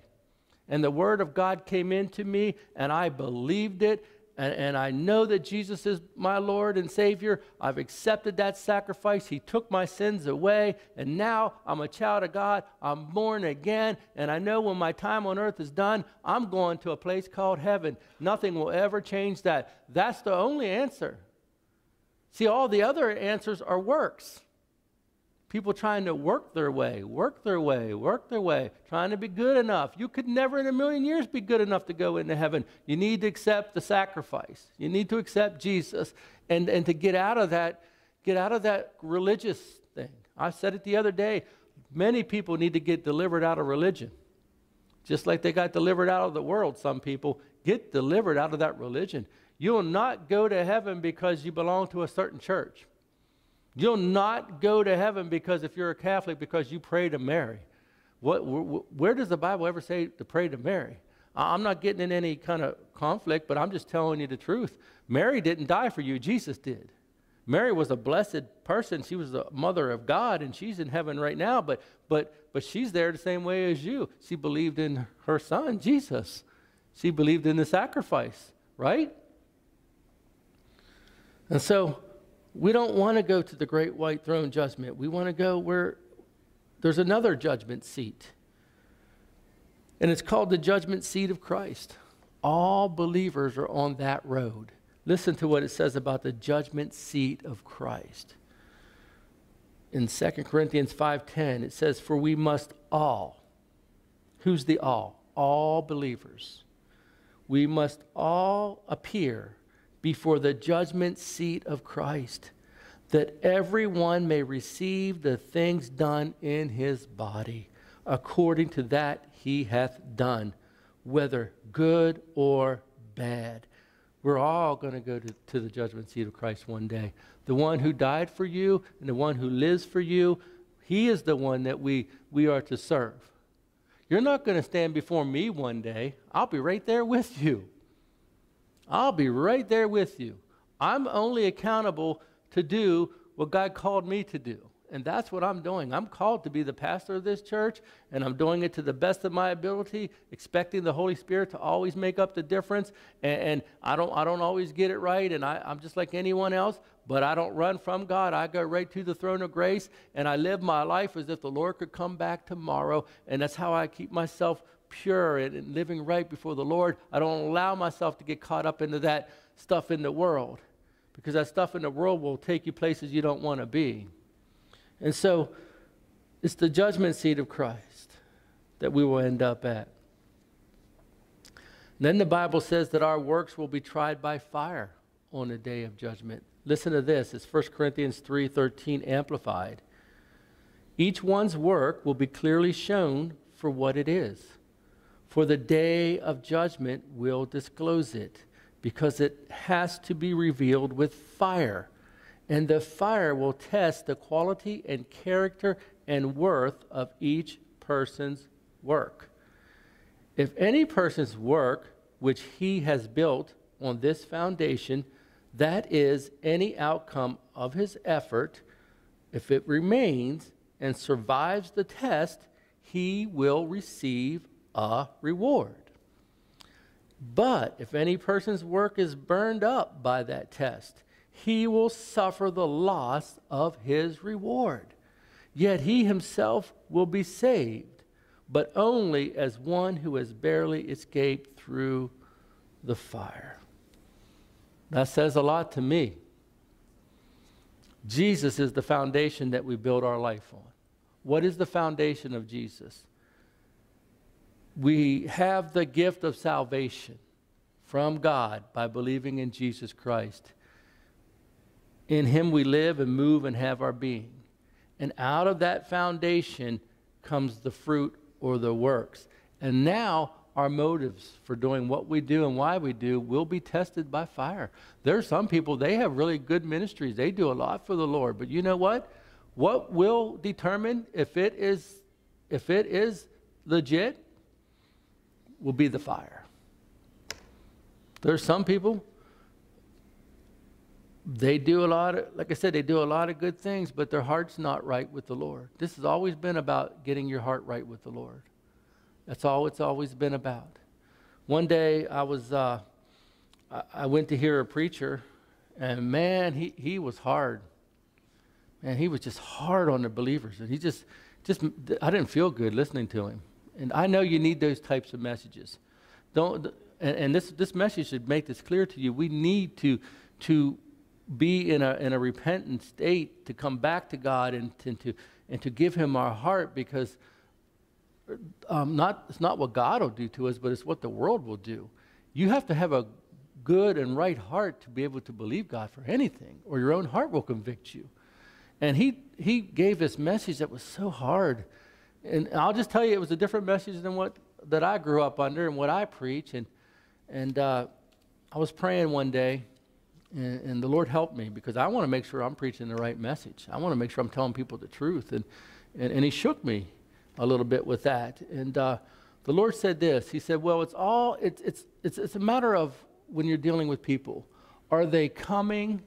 and the word of God came into me, and I believed it, and, and, I know that Jesus is my Lord and Savior. I've accepted that sacrifice. He took my sins away, and now I'm a child of God. I'm born again, and I know when my time on earth is done, I'm going to a place called heaven. Nothing will ever change that. That's the only answer. See, all the other answers are works. People trying to work their way, work their way, work their way, trying to be good enough. You could never in a million years be good enough to go into heaven. You need to accept the sacrifice. You need to accept Jesus and, and to get out of that, get out of that religious thing. I said it the other day. Many people need to get delivered out of religion. Just like they got delivered out of the world, some people get delivered out of that religion. You'll not go to heaven because you belong to a certain church. You'll not go to heaven because if you're a Catholic, because you pray to Mary. What, where does the Bible ever say to pray to Mary? I'm not getting in any kind of conflict, but I'm just telling you the truth. Mary didn't die for you, Jesus did. Mary was a blessed person. She was the mother of God, and she's in heaven right now, but, but, but she's there the same way as you. She believed in her son, Jesus. She believed in the sacrifice, right? And so we don't want to go to the great white throne judgment. We want to go where there's another judgment seat. And it's called the judgment seat of Christ. All believers are on that road. Listen to what it says about the judgment seat of Christ. In 2 Corinthians 5:10 it says for we must all Who's the all? All believers. We must all appear before the judgment seat of Christ, that everyone may receive the things done in his body, according to that he hath done, whether good or bad. We're all going to go to, the judgment seat of Christ one day. The one who died for you and the one who lives for you, he is the one that we, we are to serve. You're not going to stand before me one day. I'll be right there with you. I'll be right there with you. I'm only accountable to do what God called me to do. And that's what I'm doing. I'm called to be the pastor of this church, and I'm doing it to the best of my ability, expecting the Holy Spirit to always make up the difference. And, and I, don't, I don't always get it right, and I, I'm just like anyone else, but I don't run from God. I go right to the throne of grace, and I live my life as if the Lord could come back tomorrow. And that's how I keep myself pure and, and living right before the Lord. I don't allow myself to get caught up into that stuff in the world because that stuff in the world will take you places you don't want to be. And so it's the judgment seat of Christ that we will end up at. Then the Bible says that our works will be tried by fire on the day of judgment. Listen to this. It's 1 Corinthians 3:13 amplified. Each one's work will be clearly shown for what it is. For the day of judgment will disclose it, because it has to be revealed with fire. And the fire will test the quality and character and worth of each person's work. If any person's work, which he has built on this foundation, that is any outcome of his effort, if it remains and survives the test, he will receive a reward. But if any person's work is burned up by that test, he will suffer the loss of his reward. Yet he himself will be saved, but only as one who has barely escaped through the fire. That says a lot to me. Jesus is the foundation that we build our life on. What is the foundation of Jesus? We have the gift of salvation from God by believing in Jesus Christ. In Him we live and move and have our being. And out of that foundation comes the fruit or the works. And now our motives for doing what we do and why we do will be tested by fire. There are some people, they have really good ministries. They do a lot for the Lord. But you know what? What will determine if it is if it is legit will be the fire. There's some people they do a lot of like I said they do a lot of good things but their heart's not right with the Lord. This has always been about getting your heart right with the Lord. That's all it's always been about. One day I was uh, I went to hear a preacher and man he, he was hard man, he was just hard on the believers. And he just, just, I didn't feel good listening to him. And I know you need those types of messages. Don't, and, and this, this message should make this clear to you. We need to, to be in a, in a repentant state to come back to God and, and, to, and to give him our heart because um, not, it's not what God will do to us, but it's what the world will do. You have to have a good and right heart to be able to believe God for anything, or your own heart will convict you. And he, he gave this message that was so hard. And I'll just tell you, it was a different message than what that I grew up under and what I preach. And, and uh, I was praying one day, and, and the Lord helped me because I want to make sure I'm preaching the right message. I want to make sure I'm telling people the truth. And, and, and He shook me a little bit with that. And uh, the Lord said this He said, Well, it's all, it's, it's, it's, it's a matter of when you're dealing with people. Are they coming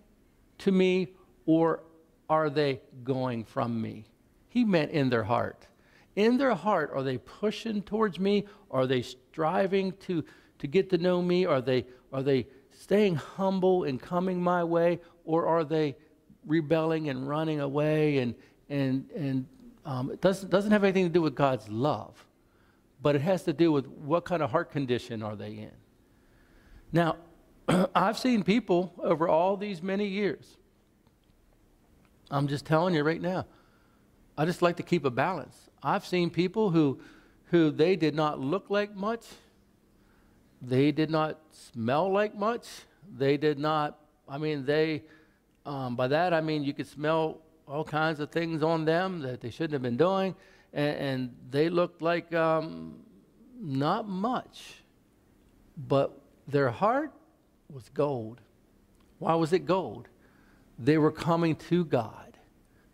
to me or are they going from me? He meant in their heart. In their heart, are they pushing towards me? Are they striving to, to get to know me? Are they, are they staying humble and coming my way? Or are they rebelling and running away? And, and, and um, it doesn't, doesn't have anything to do with God's love, but it has to do with what kind of heart condition are they in. Now, I've seen people over all these many years I'm just telling you right now. I just like to keep a balance. I've seen people who, who they did not look like much, they did not smell like much, they did not. I mean, they. Um, by that I mean you could smell all kinds of things on them that they shouldn't have been doing, and, and they looked like um, not much, but their heart was gold. Why was it gold? They were coming to God.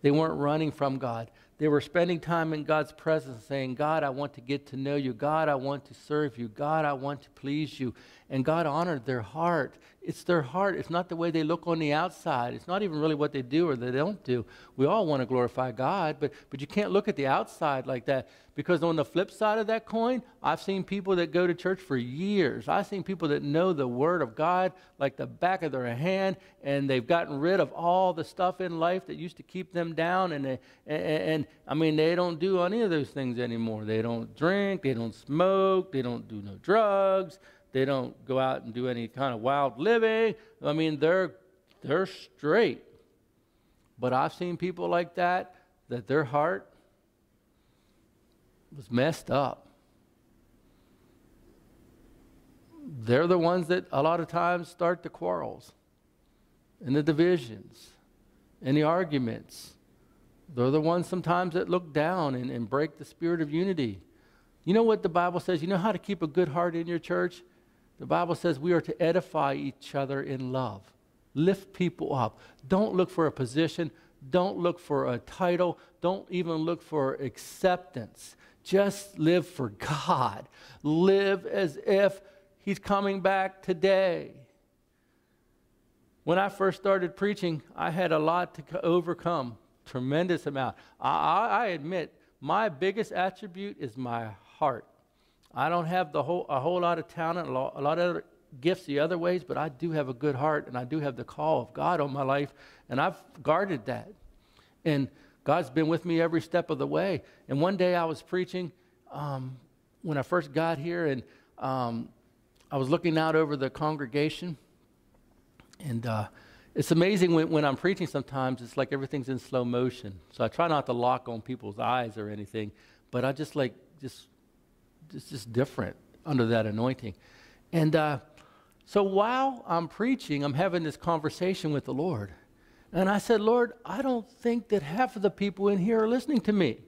They weren't running from God. They were spending time in God's presence saying, God, I want to get to know you. God, I want to serve you. God, I want to please you. And God honored their heart. It's their heart. It's not the way they look on the outside. It's not even really what they do or they don't do. We all want to glorify God, but, but you can't look at the outside like that because on the flip side of that coin, I've seen people that go to church for years. I've seen people that know the Word of God like the back of their hand, and they've gotten rid of all the stuff in life that used to keep them down. And, they, and, and I mean, they don't do any of those things anymore. They don't drink, they don't smoke, they don't do no drugs. They don't go out and do any kind of wild living. I mean, they're, they're straight. But I've seen people like that, that their heart was messed up. they're the ones that a lot of times start the quarrels and the divisions and the arguments. They're the ones sometimes that look down and, and break the spirit of unity. You know what the Bible says? You know how to keep a good heart in your church? The Bible says we are to edify each other in love, lift people up. Don't look for a position, don't look for a title, don't even look for acceptance. Just live for God. Live as if He's coming back today. When I first started preaching, I had a lot to overcome, tremendous amount. I, I admit, my biggest attribute is my heart. I don't have the whole, a whole lot of talent, a lot, a lot of gifts the other ways, but I do have a good heart and I do have the call of God on my life, and I've guarded that. And God's been with me every step of the way. And one day I was preaching um, when I first got here, and um, I was looking out over the congregation, and uh, it's amazing when, when I'm preaching sometimes, it's like everything's in slow motion. So I try not to lock on people's eyes or anything, but I just like, just, it's just different under that anointing. And uh, so while I'm preaching, I'm having this conversation with the Lord. And I said, Lord, I don't think that half of the people in here are listening to me.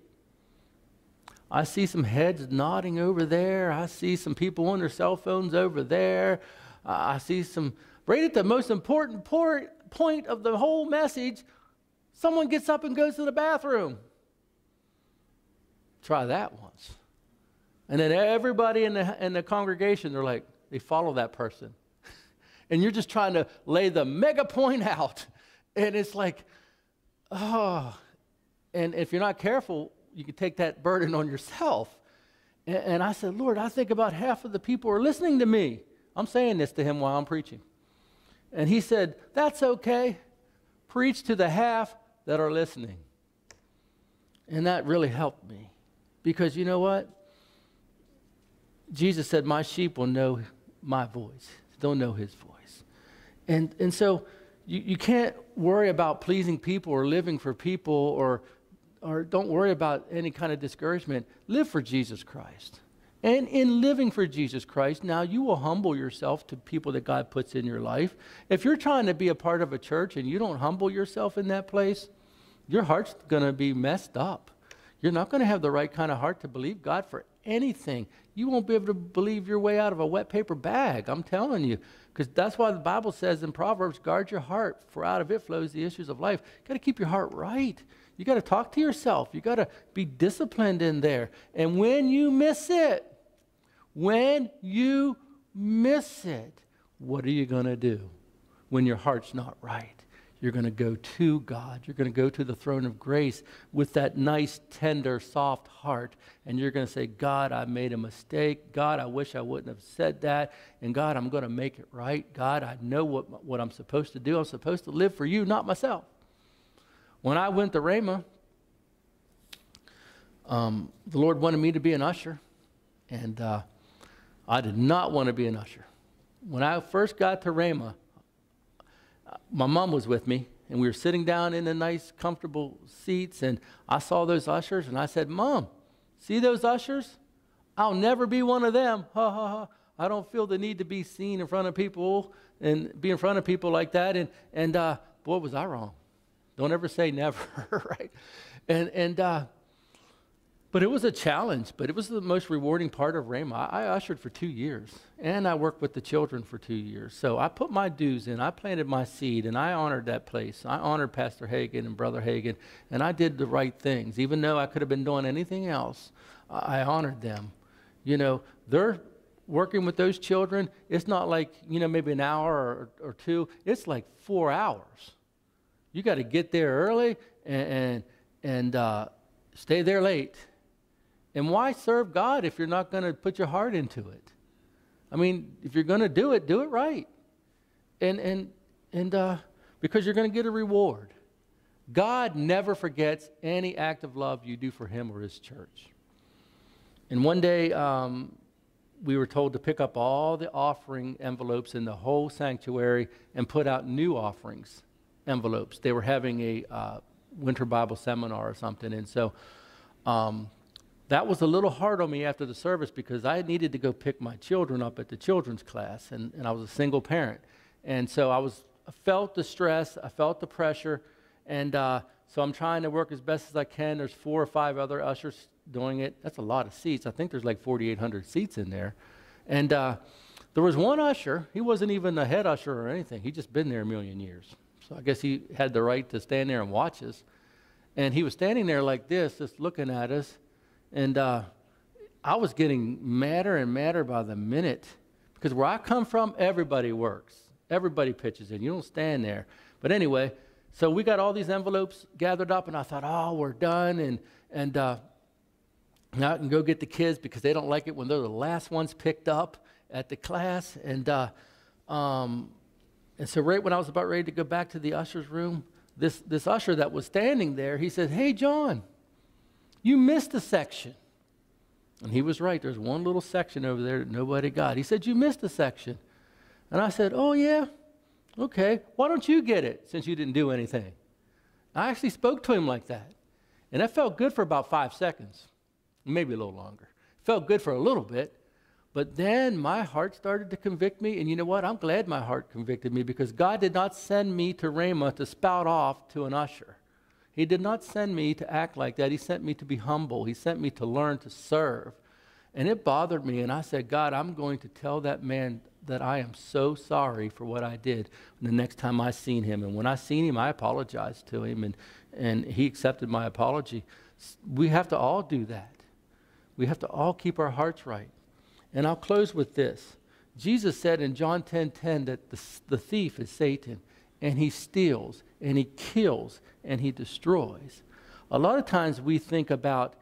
I see some heads nodding over there. I see some people on their cell phones over there. Uh, I see some, right at the most important por- point of the whole message, someone gets up and goes to the bathroom. Try that once. And then everybody in the, in the congregation, they're like, they follow that person. and you're just trying to lay the mega point out. And it's like, oh. And if you're not careful, you can take that burden on yourself. And, and I said, Lord, I think about half of the people are listening to me. I'm saying this to him while I'm preaching. And he said, That's okay. Preach to the half that are listening. And that really helped me. Because you know what? Jesus said, My sheep will know my voice, they'll know his voice. And, and so you, you can't worry about pleasing people or living for people or, or don't worry about any kind of discouragement. Live for Jesus Christ. And in living for Jesus Christ, now you will humble yourself to people that God puts in your life. If you're trying to be a part of a church and you don't humble yourself in that place, your heart's going to be messed up. You're not going to have the right kind of heart to believe God for anything. You won't be able to believe your way out of a wet paper bag. I'm telling you. Because that's why the Bible says in Proverbs, guard your heart, for out of it flows the issues of life. You got to keep your heart right. You got to talk to yourself. You got to be disciplined in there. And when you miss it, when you miss it, what are you going to do when your heart's not right? You're going to go to God. You're going to go to the throne of grace with that nice, tender, soft heart. And you're going to say, God, I made a mistake. God, I wish I wouldn't have said that. And God, I'm going to make it right. God, I know what, what I'm supposed to do. I'm supposed to live for you, not myself. When I went to Rhema, um, the Lord wanted me to be an usher. And uh, I did not want to be an usher. When I first got to Rhema, my mom was with me, and we were sitting down in the nice, comfortable seats, and I saw those ushers, and I said, Mom, see those ushers? I'll never be one of them. Ha ha ha. I don't feel the need to be seen in front of people and be in front of people like that. And, and uh, boy, was I wrong. Don't ever say never, right? And, and uh, but it was a challenge, but it was the most rewarding part of Rhema. I, I ushered for two years, and I worked with the children for two years. So I put my dues in. I planted my seed, and I honored that place. I honored Pastor Hagin and Brother Hagin, and I did the right things. Even though I could have been doing anything else, I, I honored them. You know, they're working with those children. It's not like, you know, maybe an hour or, or two. It's like four hours. You got to get there early and, and, and uh, stay there late and why serve God if you're not going to put your heart into it? I mean, if you're going to do it, do it right. And, and, and uh, because you're going to get a reward. God never forgets any act of love you do for him or his church. And one day, um, we were told to pick up all the offering envelopes in the whole sanctuary and put out new offerings envelopes. They were having a uh, winter Bible seminar or something. And so um, that was a little hard on me after the service because I needed to go pick my children up at the children's class, and, and I was a single parent. And so I was I felt the stress, I felt the pressure, and uh, so I'm trying to work as best as I can. There's four or five other ushers doing it. That's a lot of seats. I think there's like 4,800 seats in there. And uh, there was one usher. He wasn't even a head usher or anything. He'd just been there a million years. So I guess he had the right to stand there and watch us. And he was standing there like this, just looking at us. And uh, I was getting madder and madder by the minute. Because where I come from, everybody works. Everybody pitches in. You don't stand there. But anyway, so we got all these envelopes gathered up, and I thought, oh, we're done. And, and uh, now I can go get the kids because they don't like it when they're the last ones picked up at the class. And, uh, um, and so, right when I was about ready to go back to the usher's room, this, this usher that was standing there, he said, Hey, John, you missed a section. And he was right. There's one little section over there that nobody got. He said, You missed a section. And I said, Oh, yeah? Okay. Why don't you get it since you didn't do anything? I actually spoke to him like that. And that felt good for about five seconds, maybe a little longer. Felt good for a little bit. But then my heart started to convict me. And you know what? I'm glad my heart convicted me because God did not send me to Rhema to spout off to an usher. He did not send me to act like that. He sent me to be humble. He sent me to learn to serve. And it bothered me. And I said, God, I'm going to tell that man that I am so sorry for what I did the next time I seen him. And when I seen him, I apologized to him, and, and he accepted my apology. We have to all do that. We have to all keep our hearts right. And I'll close with this. Jesus said in John 10:10 10, 10, that the, the thief is Satan, and he steals, and he kills, and he destroys. A lot of times we think about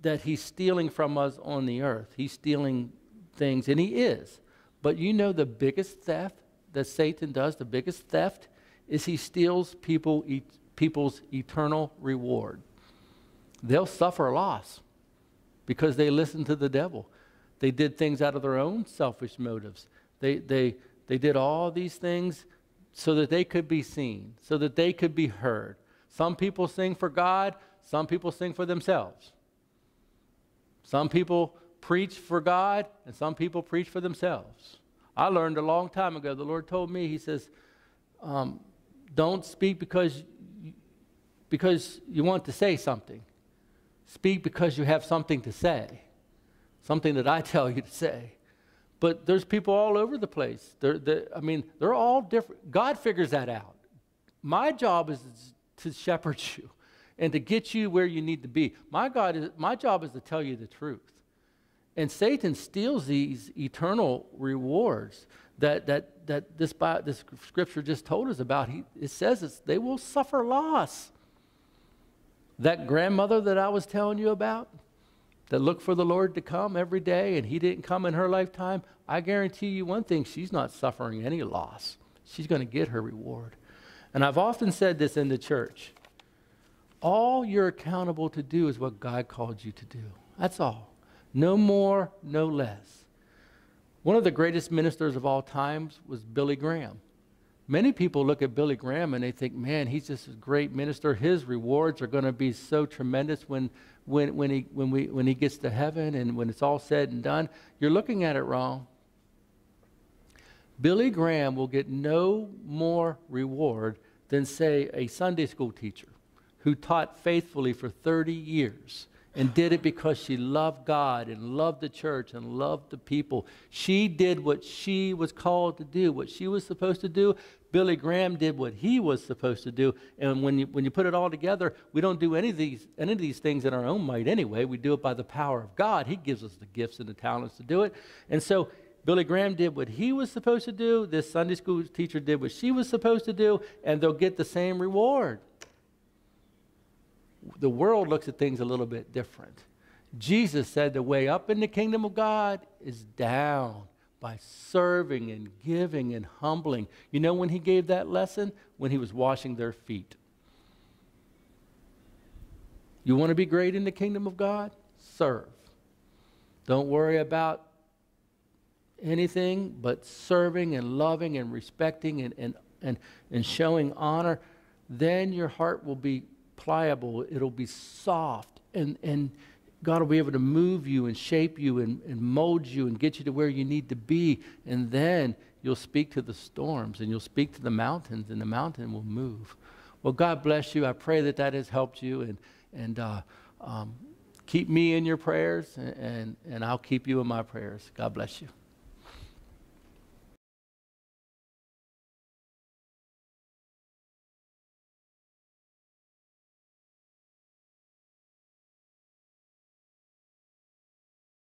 that he's stealing from us on the earth. He's stealing things, and he is. But you know the biggest theft that Satan does, the biggest theft, is he steals people, e- people's eternal reward. They'll suffer loss because they listen to the devil. They did things out of their own selfish motives. They, they, they did all these things so that they could be seen, so that they could be heard. Some people sing for God, some people sing for themselves. Some people preach for God, and some people preach for themselves. I learned a long time ago, the Lord told me, He says, um, don't speak because you, because you want to say something. Speak because you have something to say something that I tell you to say. But there's people all over the place. They're, they're, I mean, they're all different. God figures that out. My job is to shepherd you and to get you where you need to be. My, God is, my job is to tell you the truth. And Satan steals these eternal rewards that, that, that this, this scripture just told us about. He, it says they will suffer loss. That grandmother that I was telling you about, that look for the Lord to come every day and he didn't come in her lifetime, I guarantee you one thing she's not suffering any loss. She's going to get her reward. And I've often said this in the church all you're accountable to do is what God called you to do. That's all. No more, no less. One of the greatest ministers of all times was Billy Graham. Many people look at Billy Graham and they think, man, he's just a great minister. His rewards are going to be so tremendous when, when, when, he, when, we, when he gets to heaven and when it's all said and done, you're looking at it wrong. Billy Graham will get no more reward than, say, a Sunday school teacher who taught faithfully for 30 years and did it because she loved God and loved the church and loved the people. She did what she was called to do, what she was supposed to do. Billy Graham did what he was supposed to do. And when you, when you put it all together, we don't do any of, these, any of these things in our own might anyway. We do it by the power of God. He gives us the gifts and the talents to do it. And so Billy Graham did what he was supposed to do. This Sunday school teacher did what she was supposed to do, and they'll get the same reward. The world looks at things a little bit different. Jesus said the way up in the kingdom of God is down by serving and giving and humbling. You know when he gave that lesson? When he was washing their feet. You want to be great in the kingdom of God? Serve. Don't worry about anything but serving and loving and respecting and, and, and, and showing honor. Then your heart will be pliable, it'll be soft, and, and God will be able to move you and shape you and, and mold you and get you to where you need to be. And then you'll speak to the storms and you'll speak to the mountains, and the mountain will move. Well, God bless you. I pray that that has helped you. And, and uh, um, keep me in your prayers, and, and, and I'll keep you in my prayers. God bless you.